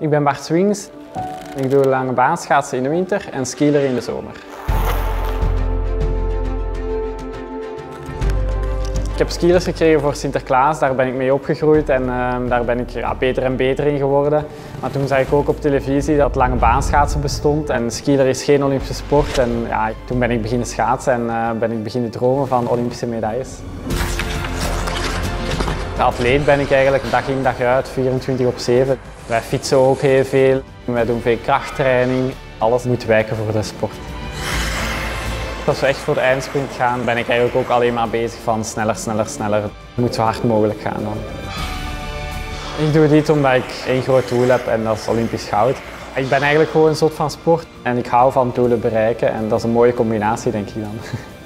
Ik ben Bart Swings. Ik doe lange baanschaatsen in de winter en skiler in de zomer. Ik heb skilers gekregen voor Sinterklaas, daar ben ik mee opgegroeid en uh, daar ben ik beter en beter in geworden. Maar toen zag ik ook op televisie dat lange baanschaatsen bestond en skieler is geen Olympische sport. En ja, toen ben ik beginnen schaatsen en uh, ben ik beginnen dromen van Olympische medailles. Atleet ben ik eigenlijk dag in dag uit, 24 op 7. Wij fietsen ook heel veel, wij doen veel krachttraining. Alles moet wijken voor de sport. Als we echt voor de eindsprint gaan, ben ik eigenlijk ook alleen maar bezig van sneller, sneller, sneller. Het moet zo hard mogelijk gaan dan. Ik doe dit omdat ik één groot doel heb en dat is Olympisch goud. Ik ben eigenlijk gewoon een soort van sport en ik hou van doelen bereiken en dat is een mooie combinatie denk ik dan.